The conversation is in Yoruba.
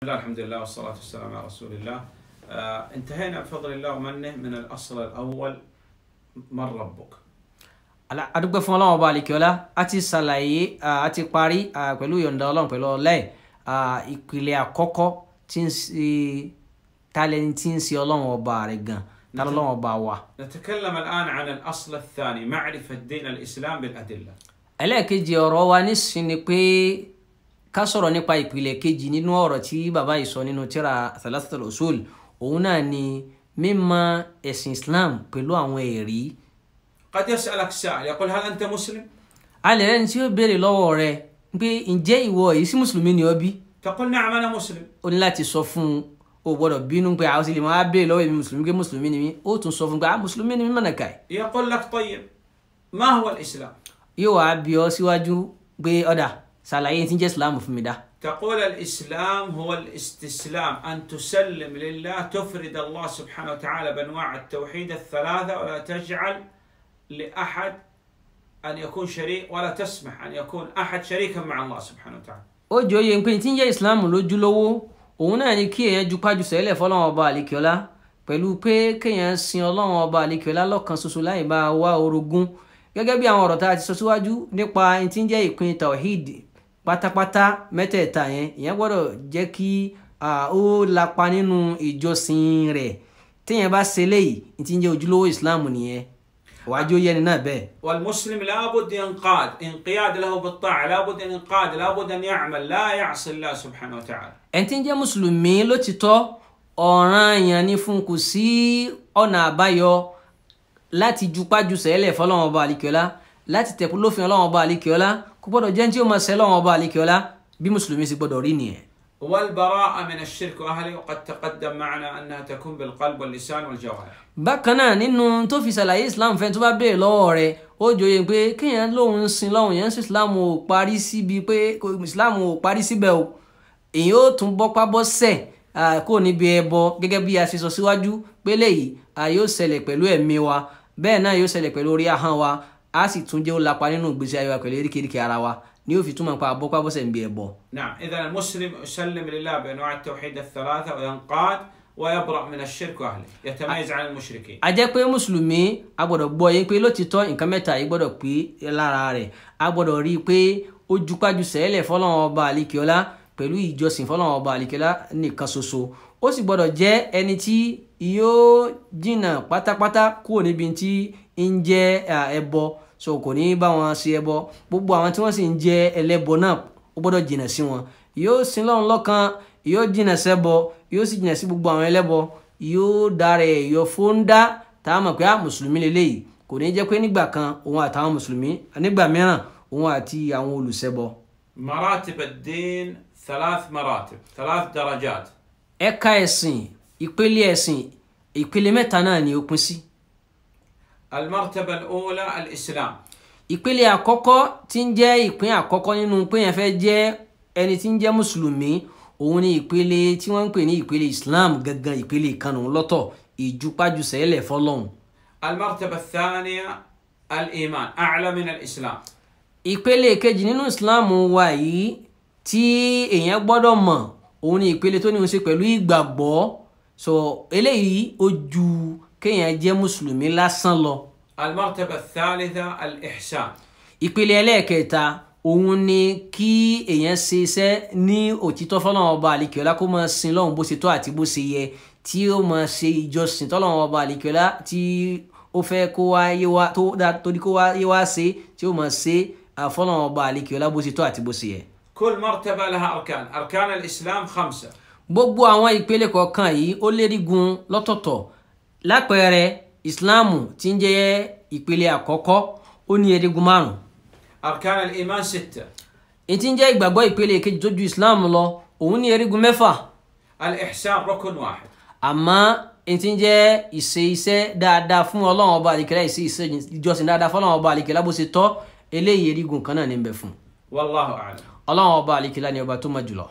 الله الحمد لله والصلاة والسلام على رسول الله آه انتهينا بفضل الله ومنه من الأصل الأول من ربك Ala- adúpẹ́ fún ọlọ́run ọba àlekèọ́lá a ti ṣàlàyé a ti parí ah, pẹ̀lú ìyọ̀ǹda ọlọ́run pẹ̀lú ọlẹ́ ìpìlẹ̀ àkọ́kọ́ tí ń ṣe talẹ́ni tí ń ṣe ọlọ́run ọba rẹ̀ gan ta lọ́lọ́run ọba wa. نتكلم الآن عن الأصل الثاني معرفة دين الإسلام بالأدلة ẹlẹ́ẹ̀kejì ọ̀rọ̀ wa nísìnyí ni pé ká sọ̀rọ̀ nípa ìpìlẹ̀ kejì nínú ọ̀rọ̀ tí bàbá yìí sọ nínú tíra salasatul usul òun náà ni mímọ̀ ẹ̀sìn Islam pẹ̀lú àwọn ẹ̀rí. qad yas'alaka sa'il yaqul hal anta muslim. alẹ́ rẹ̀ ni tí ó béèrè lọ́wọ́ rẹ̀ pé ǹjẹ́ ìwọ yìí sí mùsùlùmí ni ọ bí. taqul na'am ana muslim. ó ní láti sọ fún o gbọ́dọ̀ bínú pé àwọn sì lè máa béèrè lọ́wọ́ èmi mùsùlùmí pé mùsùlùmí ni mí ó tún sọ fún pé mùsùlùmí ni mí mọ̀nà káì. yaqul lak tayyib ma huwa al-islam. yóò wá bí ọ síwájú pé ọ̀dà ṣàlàyé tí ń jẹ́ islam fún mi dá. تقول الإسلام هو الاستسلام أن تسلم لله تفرد الله سبحانه وتعالى بأنواع التوحيد الثلاثة ولا تجعل لأحد أن يكون شريك ولا تسمح أن يكون أحد شريكا مع الله سبحانه وتعالى ó jọ yẹ pé tí ń jẹ́ islam lójúlówó òun náà ni kí èèyàn jupájú sẹ́lẹ̀ fọlọ́run ọba àlekíọ́lá pẹ̀lú pé kéèyàn sin ọlọ́run ọba àlekíọ́lá lọ́kan ṣoṣo láì bá a wá orogún gẹ́gẹ́ bí àwọn ọ̀rọ̀ tá a ti sọ síwájú nípa ẹni tí ń jẹ́ ìpín tawhid pátápátá mẹ́tẹ̀ẹ̀ta yẹn ìyẹn gbọ́dọ̀ jẹ́ kí ah, ó lapa nínú ìjọsìn rẹ̀ téèyàn bá ṣe léyìí ní tí ń jẹ́ ojúlówó islam nìyẹn wájú yẹni náà bẹ́ẹ̀. والمسلم لابد ينقاد انقياد له بالطاعة لابد أن ينقاد لابد أن يعمل لا يعصي الله سبحانه وتعالى ẹni tí ń jẹ́ mùsùlùmí lótìtọ́ ọ̀ràn èèyàn ni fún kò sí ọ̀nà àbáyọ láti jupájú sẹ́lẹ̀ fọlọ́wọn ọba àlìkíọ́lá láti tẹ̀kú lófin ọlọ́wọn ọba àlìkíọ́lá kò gbọ́dọ̀ jẹ́ ní tí ó máa sẹ́ lọ́wọ́n ọba àlìkíọ́lá bí mùsùlùmí sì gbọ́dọ̀ rí nìyẹn. والبراءة من الشرك وأهله وقد تقدم معنا أنها تكون بالقلب واللسان والجوارح bákan náà nínú tó fi ṣàlàyé islam fẹ́ tó bá béèrè lọ́wọ́ rẹ̀ ó jòyè pé kéèyàn lóun ń sin lọ́hùn yẹn ń sin islam ò parí síbi pé kò- islam ò parí síbẹ̀ o èyí ó tún bọ́pá bọ́sẹ̀ ah, kó níbi ẹbọ gẹ́gẹ́ bí a ṣe sọ síwájú pé léyìí ah, yóò ṣẹlẹ̀ pẹ̀lú ẹ̀mí wa bẹ́ẹ̀ náà yóò ṣẹlẹ̀ pẹ̀lú orí ahọ́n wa á sì tún jẹ́ ó lapa nínú ìgbésí ayé wa pẹ̀lú eríkèéríkèé ara wa ni yóò fi túmọ̀ pa bọ́pá bọ́sẹ̀ níbi ẹbọ. نعم إذا المسلم يسلم لله بأنواع التوحيد الثلاثة وينقاد ويبرأ من الشرك وأهله يتميز عن المشركين a jẹ́ pé mùsùlùmí a gbọ́dọ̀ gbọ́ yé pé lótìtọ́ nǹkan mẹ́ta yìí gbọ́dọ̀ pé lára rẹ̀ a gbọ́dọ̀ rí i pé ó jupájú sẹ́lẹ̀ fọlọ́wọn ọba àlekíọ́lá pẹ̀lú ìjọsìn fọlọ́wọn ọba àlekíọ́lá nìkan ṣoṣo ó sì gbọ́dọ̀ jẹ́ ẹni tí yóò jìnnà pátápátá kúrò níbi tí ń jẹ́ ẹbọ so kò ní bá wọn ṣe ẹbọ gbogbo àwọn tí wọ́n sì ń jẹ́ ẹlẹ́bọ náà ó gbọ́dọ̀ jìnnà sí wọn yóò sin lọ́run lọ́kan yóò jìnnà sẹ́bọ yóò sì jìnnà sí gbogbo àwọn ẹlẹ́bọ yóò dára ẹ̀ yọ fóńdá tá a mọ̀ pé mùsùlùmí lélẹ́yìí kò ní jẹ́ pé nígbà kan òun àtàwọn mùsùlùmí nígbà mìíràn òun àti àwọn olùṣẹbọ. maratib ad-din thalath maratib thalath darajat. ẹ̀ka ẹ̀sìn ìpele ẹ̀sìn ìpele mẹ́ta náà ni ó pín sí. Si المرتبة الأولى الإسلام ìpele àkọ́kọ́ tí ń jẹ́ ìpín àkọ́kọ́ nínú pé yẹn fẹ́ jẹ́ ẹni tí ń jẹ́ mùsùlùmí òun ni ìpele tí wọ́n ń pè ní ìpele islam gangan ìpele ìkànnì lọ́tọ̀ ìjupájú sẹ́lẹ̀ fọlọ́hún. المرتبة الثانية الإيمان أعلى من الإسلام ìpele kejì nínú islam wa yìí tí èèyàn gbọ́dọ̀ mọ̀ òun ni ìpele tó ní í ṣe pẹ̀lú ìgbàgbọ́ so eléyìí ó ju kéèyàn jẹ́ mùsùlùmí lásán lọ. المرتبة الثالثة الإحسان ìpele ẹlẹ́ẹ̀kẹta òun ni kí èèyàn ṣe iṣẹ́ ní òtítọ́ fọlọ́run ọba àlekèọ́lá kó máa sin lọ́hùn bó ṣe tọ́ àti bó ṣe yẹ tí ó máa ṣe ìjọsìn tọ́lọ́run ọba àlekèọ́lá tí ó fẹ́ kó wá yé wá tó dá torí kó wá yé wá ṣe tí ó máa ṣe àfọlọ́run ọba àlekèọ́lá bó ṣe tọ́ àti bó ṣe yẹ. كل مرتبة لها أركان أركان الإسلام خمسة gbogbo àwọn ìpele kọ̀ọ̀kan yìí ó lérigun lọ́tọ̀ọ̀tọ̀ lápẹẹrẹ ìsìláàmù tí ń jẹ́ ìpele àkọ́kọ́ ó ní ẹ̀ẹ́dẹ́gun márùn. arkan al-iman sitta. ètí ń jẹ́ ìgbàgbọ́ ìpele kejì tó ju ìsìláàmù lọ òun ní ẹ̀ẹ́dẹ́gun mẹ́fà. al-ihsan rukun wahid. àmọ́ ètí ń jẹ́ ìṣe iṣẹ́ dáadáa fún ọlọ́run ọba àlìkẹ́lá ìṣe iṣẹ́ ìjọsìn dáadáa fún ọlọ́run ọba àlìkẹ́lá bó ṣe tọ́ eléyìí ẹ̀ẹ́dẹ́gun kan náà ní bẹ fún. wallahu a'lam. ọlọ́run ọba àlìkẹ́lá ni ọba tó mọ̀ jùlọ.